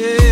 Yeah.